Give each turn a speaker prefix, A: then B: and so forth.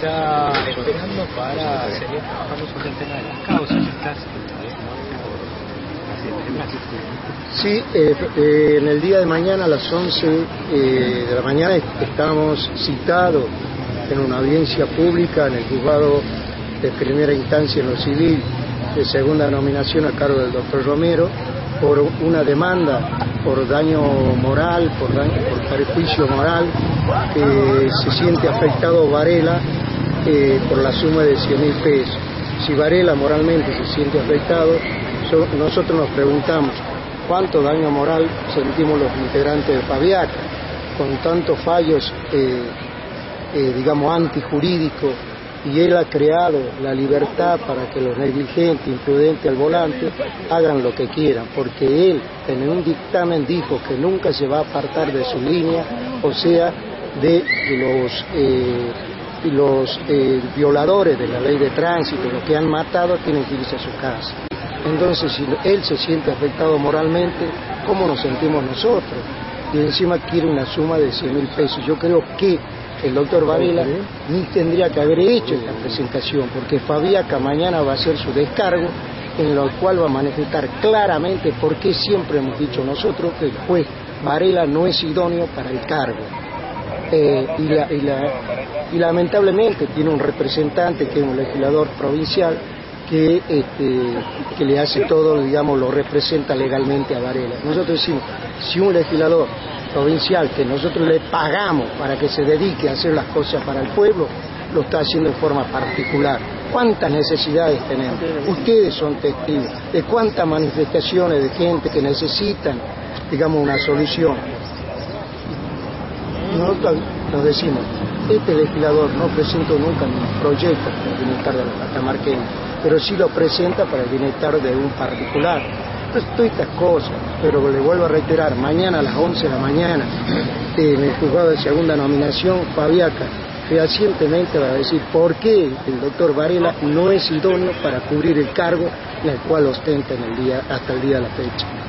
A: está esperando para seguir trabajando sobre el tema de las causas. ¿Estás
B: Sí, eh, eh, en el día de mañana a las 11 eh, de la mañana estamos citados en una audiencia pública en el juzgado de primera instancia en lo civil de segunda nominación a cargo del doctor Romero por una demanda por daño moral, por, daño, por perjuicio moral, que se siente afectado Varela por la suma de 100 mil pesos. Si Varela moralmente se siente afectado, nosotros nos preguntamos cuánto daño moral sentimos los integrantes de Fabiaca, con tantos fallos, eh, eh, digamos, antijurídicos, y él ha creado la libertad para que los negligentes, imprudentes al volante, hagan lo que quieran, porque él en un dictamen dijo que nunca se va a apartar de su línea, o sea, de los, eh, los violadores de la ley de tránsito, los que han matado, tienen que irse a su casa. Entonces, si él se siente afectado moralmente, ¿cómo nos sentimos nosotros? Y encima quiere una suma de 100 mil pesos. Yo creo que el doctor Varela ni tendría que haber hecho esta presentación, porque Fabiaca mañana va a hacer su descargo, en lo cual va a manifestar claramente por qué siempre hemos dicho nosotros que el juez Varela no es idóneo para el cargo. Eh, y, y lamentablemente tiene un representante que es un legislador provincial que, este, que le hace todo, digamos, lo representa legalmente a Varela. Nosotros decimos, si un legislador provincial que nosotros le pagamos para que se dedique a hacer las cosas para el pueblo, lo está haciendo de forma particular. ¿Cuántas necesidades tenemos? Ustedes son testigos de cuántas manifestaciones de gente que necesitan, digamos, una solución. Nosotros nos decimos, este legislador no presentó nunca un proyecto para el bienestar de los catamarqueños, pero sí lo presenta para el bienestar de un particular. Entonces, todas estas cosas, pero le vuelvo a reiterar, mañana a las 11 de la mañana, en el juzgado de segunda nominación, Fabiaca fehacientemente va a decir por qué el doctor Varela no es idóneo para cubrir el cargo en el cual ostenta en el día, hasta el día de la fecha.